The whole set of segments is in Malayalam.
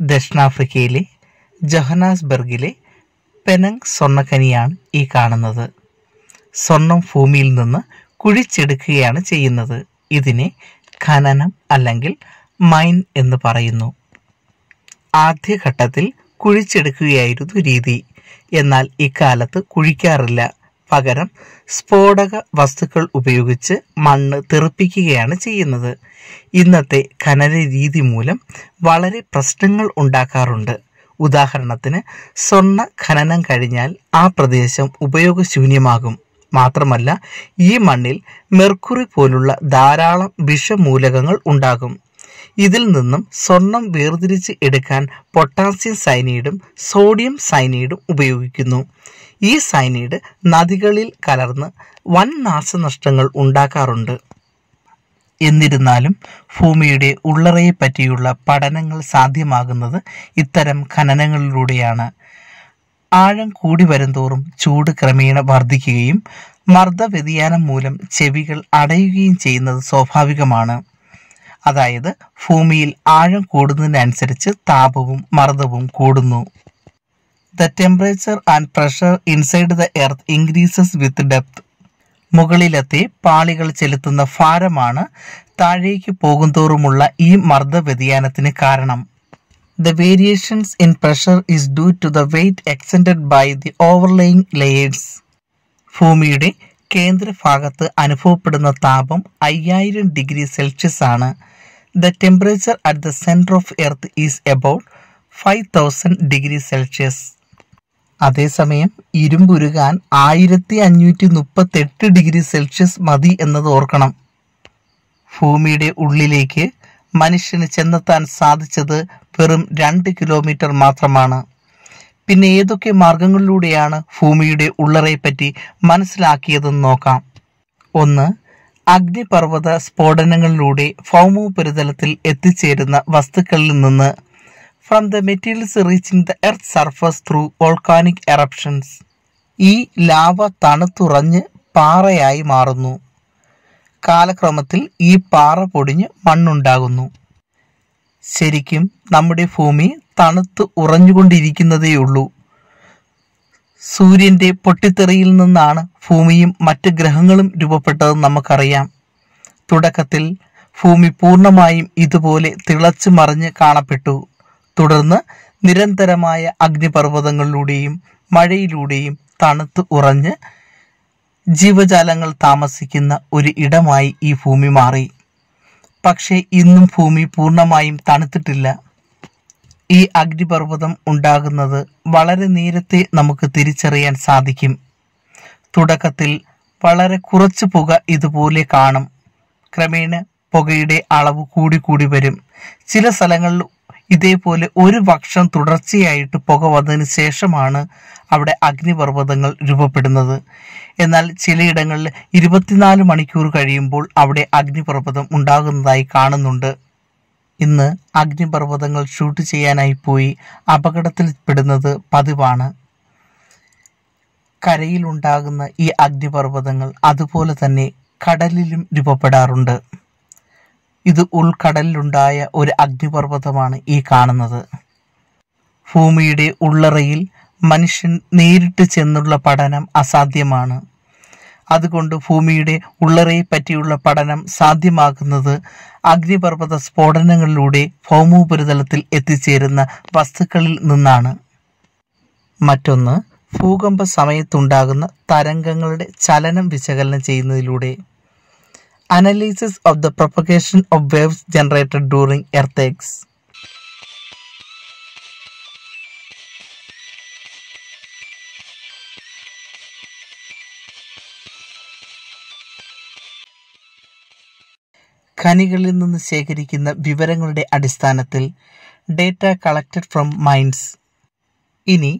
ദക്ഷിണാഫ്രിക്കയിലെ ജൊഹനാസ്ബർഗിലെ പെനങ് സ്വർണഖനിയാണ് ഈ കാണുന്നത്. സ്വർണം ഭൂമിയിൽ നിന്ന് കുഴിച്ചെടുക്കുകയാണ് ചെയ്യുന്നത്. ഇതിനെ ഖനനം അല്ലെങ്കിൽ മൈൻ എന്ന് പറയുന്നു. ആദ്യഘട്ടത്തിൽ കുഴിച്ചെടുക്കുകയായിരുന്നു രീതി. എന്നാൽ ഇക്കാലത്ത് കുഴിക്കാറില്ല. പകരം സ്ഫോടക വസ്തുക്കൾ ഉപയോഗിച്ച് മണ്ണ് തെറിപ്പിക്കുകയാണ് ചെയ്യുന്നത്. ഇന്നത്തെ ഖനന രീതി മൂലം വളരെ പ്രശ്നങ്ങൾ ഉണ്ടാക്കാറുണ്ട്. ഉദാഹരണത്തിന് സ്വർണ ഖനനം കഴിഞ്ഞാൽ ആ പ്രദേശം ഉപയോഗശൂന്യമാകും. മാത്രമല്ല ഈ മണ്ണിൽ മെർക്കുറി പോലുള്ള ധാരാളം വിഷമൂലകങ്ങൾ ഉണ്ടാകും. ഇതിൽ നിന്നും സ്വർണം വേർതിരിച്ച് എടുക്കാൻ പൊട്ടാസ്യം സൈനൈഡും സോഡിയം സൈനൈഡും ഉപയോഗിക്കുന്നു. ഈ സൈനൈഡ് നദികളിൽ കലർന്ന് വൻ നാശനഷ്ടങ്ങൾ ഉണ്ടാക്കാറുണ്ട്. എന്നിരുന്നാലും ഭൂമിയുടെ ഉള്ളറയെ പറ്റിയുള്ള പഠനങ്ങൾ സാധ്യമാകുന്നത് ഇത്തരം ഖനനങ്ങളിലൂടെയാണ്. ആഴം കൂടി വരുംതോറും ചൂട് ക്രമേണ വർദ്ധിക്കുകയും മർദ്ദ വ്യതിയാനം മൂലം ചെവികൾ അടയുകയും ചെയ്യുന്നത് സ്വാഭാവികമാണ്. അതായത് ഭൂമിയിൽ ആഴം കൂടുന്നതിനനുസരിച്ച് താപവും മർദ്ദവും കൂടുന്നു. The temperature and pressure inside the earth increases with depth മുകളിലത്തെ പാളികൾ ചെലുത്തുന്ന ഭാരമാണ് താഴേക്ക് പോകുന്തോറുമുള്ള ഈ മർദ്ദ വ്യതിയാനത്തിന് കാരണം. The variations in pressure is due to the weight extended by the overlaying layers. ഭൂമിയുടെ കേന്ദ്രഭാഗത്ത് അനുഭവപ്പെടുന്ന താപം അയ്യായിരം ഡിഗ്രി സെൽഷ്യസ് ആണ്. The temperature at the centre of earth is about five thousand degree Celsius അതേസമയം ഇരുമ്പുരുകാൻ ആയിരത്തി അഞ്ഞൂറ്റി മുപ്പത്തെട്ട് ഡിഗ്രി സെൽഷ്യസ് മതി എന്നത് ഓർക്കണം. ഭൂമിയുടെ ഉള്ളിലേക്ക് മനുഷ്യന് ചെന്നെത്താൻ സാധിച്ചത് വെറും രണ്ട് കിലോമീറ്റർ മാത്രമാണ്. പിന്നെ ഏതൊക്കെ മാർഗങ്ങളിലൂടെയാണ് ഭൂമിയുടെ ഉള്ളറയെപ്പറ്റി മനസ്സിലാക്കിയതെന്ന് നോക്കാം. ഒന്ന് അഗ്നിപർവത സ്ഫോടനങ്ങളിലൂടെ ഭൗമോപരിതലത്തിൽ എത്തിച്ചേരുന്ന വസ്തുക്കളിൽ നിന്ന് from the materials reaching the earth surface through volcanic eruptions ഈ ലാവ തണുത്തുറഞ്ഞ് പാറയായി മാറുന്നു. കാലക്രമത്തിൽ ഈ പാറ പൊടിഞ്ഞ് മണ്ണുണ്ടാകുന്നു. ശരിക്കും നമ്മുടെ ഭൂമി തണുത്ത് ഉറഞ്ഞുകൊണ്ടിരിക്കുന്നതേയുള്ളൂ. സൂര്യന്റെ പൊട്ടിത്തെറിയിൽ നിന്നാണ് ഭൂമിയും മറ്റ് ഗ്രഹങ്ങളും രൂപപ്പെട്ടത് നമുക്കറിയാം. തുടക്കത്തിൽ ഭൂമി പൂർണമായും ഇതുപോലെ തിളച്ചു മറിഞ്ഞ് കാണപ്പെട്ടു. തുടർന്ന് നിരന്തരമായ അഗ്നിപർവതങ്ങളിലൂടെയും മഴയിലൂടെയും തണുത്ത് ഉറഞ്ഞ് ജീവജാലങ്ങൾ താമസിക്കുന്ന ഒരു ഇടമായി ഈ ഭൂമി മാറി. പക്ഷേ ഇന്നും ഭൂമി പൂർണമായും തണുത്തിട്ടില്ല. ഈ അഗ്നിപർവതം ഉണ്ടാകുന്നത് വളരെ നേരത്തെ നമുക്ക് തിരിച്ചറിയാൻ സാധിക്കും. തുടക്കത്തിൽ വളരെ കുറച്ച് പുക ഇതുപോലെ കാണും. ക്രമേണ പുകയുടെ അളവ് കൂടി കൂടി വരും. ചില സ്ഥലങ്ങളിൽ ഇതേപോലെ ഒരു വർഷം തുടർച്ചയായിട്ട് പുക വന്നതിന് ശേഷമാണ് അവിടെ അഗ്നിപർവതങ്ങൾ രൂപപ്പെടുന്നത്. എന്നാൽ ചിലയിടങ്ങളിൽ ഇരുപത്തിനാല് മണിക്കൂർ കഴിയുമ്പോൾ അവിടെ അഗ്നിപർവതം ഉണ്ടാകുന്നതായി കാണുന്നുണ്ട്. ഇന്ന് അഗ്നിപർവതങ്ങൾ ഷൂട്ട് ചെയ്യാനായി പോയി അപകടത്തിൽപ്പെടുന്നത് പതിവാണ്. കരയിലുണ്ടാകുന്ന ഈ അഗ്നിപർവതങ്ങൾ അതുപോലെ തന്നെ കടലിലും രൂപപ്പെടാറുണ്ട്. ഇത് ഉൾക്കടലിലുണ്ടായ ഒരു അഗ്നിപർവതമാണ് ഈ കാണുന്നത്. ഭൂമിയുടെ ഉള്ളറയിൽ മനുഷ്യൻ നേരിട്ട് ചെന്നുള്ള പഠനം അസാധ്യമാണ്. അതുകൊണ്ട് ഭൂമിയുടെ ഉള്ളറയെ പറ്റിയുള്ള പഠനം സാധ്യമാകുന്നത് അഗ്നിപർവത സ്ഫോടനങ്ങളിലൂടെ ഭൗമോപരിതലത്തിൽ എത്തിച്ചേരുന്ന വസ്തുക്കളിൽ നിന്നാണ്. മറ്റൊന്ന് ഭൂകമ്പ സമയത്തുണ്ടാകുന്ന തരംഗങ്ങളുടെ ചലനം വിശകലനം ചെയ്യുന്നതിലൂടെ analysis of the propagation of waves generated during earthquakes ഖനികളിൽ നിന്ന് ശേഖരിക്കുന്ന വിവരങ്ങളുടെ അടിസ്ഥാനത്തിൽ ഡേറ്റ കളക്റ്റഡ് ഫ്രം മൈൻസ് ഇനി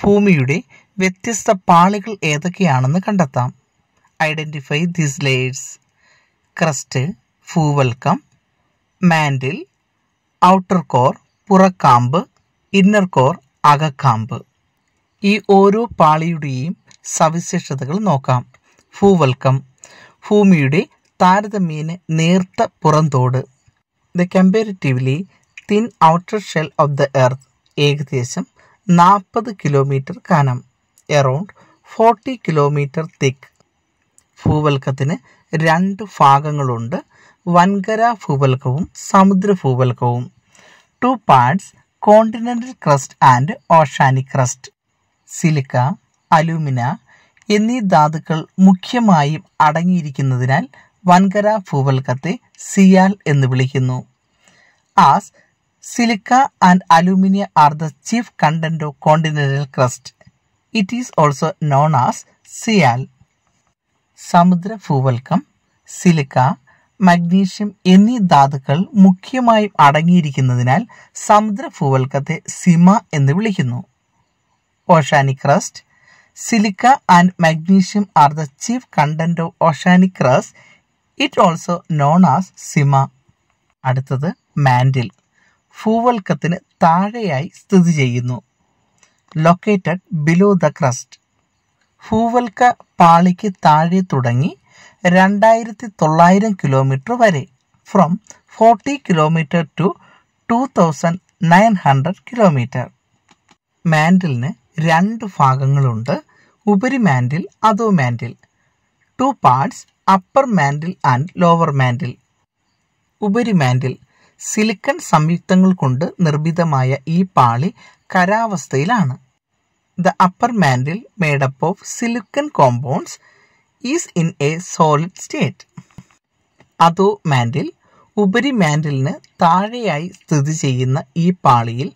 ഭൂമിയുടെ വ്യത്യസ്ത പാളികൾ ഏതൊക്കെയാണെന്ന് കണ്ടെത്താം. ഐഡന്റിഫൈ ദീസ് ലെയേഴ്സ് ക്രസ്റ്റ് ഭൂവൽക്കം. മാൻഡിൽ ഔട്ടർ കോർ പുറക്കാമ്പ്. ഇന്നർ കോർ അകക്കാമ്പ്. ഈ ഓരോ പാളിയുടെയും സവിശേഷതകൾ നോക്കാം. ഭൂവൽക്കം. ഭൂമിയുടെ താരതമ്യേന നേർത്ത പുറന്തോട്. The comparatively thin outer shell of the earth ഏകദേശം നാൽപ്പത് കിലോമീറ്റർ കനം എറൗണ്ട് ഫോർട്ടി കിലോമീറ്റർ തിക്ക് ഭൂവൽക്കത്തിന് രണ്ട് ഭാഗങ്ങളുണ്ട് വൻകര ഭൂവൽക്കവും സമുദ്ര ഭൂവൽക്കവും. Two parts continental crust and oceanic crust silica alumina എന്നീ ധാതുക്കൾ മുഖ്യമായും അടങ്ങിയിരിക്കുന്നതിനാൽ വൻകര ഭൂവൽക്കത്തെ സിയാൽ എന്ന് വിളിക്കുന്നു. As silica and aluminium are the chief content of continental crust it is also known as sial സമുദ്ര ഭൂവൽക്കം സിലിക്ക മഗ്നീഷ്യം എന്നീ ധാതുക്കൾ മുഖ്യമായും അടങ്ങിയിരിക്കുന്നതിനാൽ സമുദ്ര ഭൂവൽക്കത്തെ സിമ എന്ന് വിളിക്കുന്നു. Oceanic crust silica and magnesium are the chief content of oceanic crust it also known as sima അടുത്തത് മാൻഡിൽ ഭൂവൽക്കത്തിന് താഴെയായി സ്ഥിതി ചെയ്യുന്നു. ലൊക്കേറ്റഡ് ബിലോ ദ ക്രസ്റ്റ് ഭൂവൽക്ക പാളിക്ക് താഴെ തുടങ്ങി രണ്ടായിരത്തി തൊള്ളായിരം കിലോമീറ്റർ വരെ from forty kilometre to two thousand nine hundred kilometre മാൻഡിലിന് രണ്ട് ഭാഗങ്ങളുണ്ട്. ഉപരി മാൻഡിൽ അതോ mantle two parts upper mantle and lower mantle ഉപരി മാൻഡിൽ സിലിക്കൺ സംയുക്തങ്ങൾ കൊണ്ട് നിർമ്മിതമായ ഈ പാളി കരാവസ്ഥയിലാണ്. The upper mantle made up of silicon compounds is in a solid state അതോ മാൻഡിൽ ഉപരി മാൻഡിലിന് താഴെയായി സ്ഥിതി ചെയ്യുന്ന ഈ പാളിയിൽ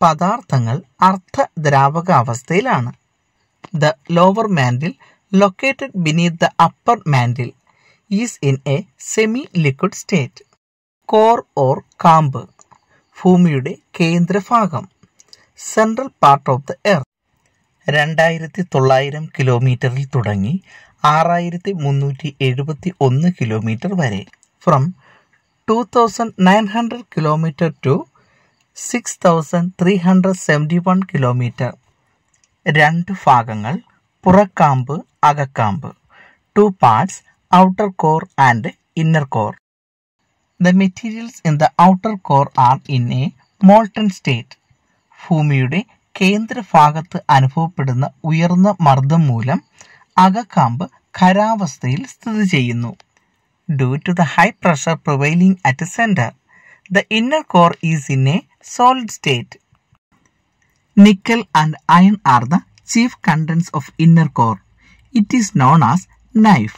പദാർത്ഥങ്ങൾ അർദ്ധദ്രാവകാവസ്ഥയിലാണ്. The lower mantle located beneath the upper mantle is in a semi liquid state core or കാമ്പ്. ഭൂമിയുടെ കേന്ദ്രഭാഗം. Central part of the earth. രണ്ടായിരത്തി തൊള്ളായിരം കിലോമീറ്ററിൽ തുടങ്ങി ആറായിരത്തി മുന്നൂറ്റി എഴുപത്തി ഒന്ന് കിലോമീറ്റർ വരെ. From two thousand nine hundred kilometre to six thousand three hundred seventy one kilometre. രണ്ട് ഭാഗങ്ങൾ പുറക്കാമ്പ് അകക്കാമ്പ്. Two parts outer core and inner core. The materials in the outer core are in a molten state ഭൂമിയുടെ കേന്ദ്രഭാഗത്ത് അനുഭവപ്പെടുന്ന ഉയർന്ന മർദ്ദം മൂലം അകക്കാമ്പ് ഖരാവസ്ഥയിൽ സ്ഥിതി ചെയ്യുന്നു. Due to the high pressure prevailing at centre the inner core is in a solid state nickel and iron are the chief contents of inner core it is known as nife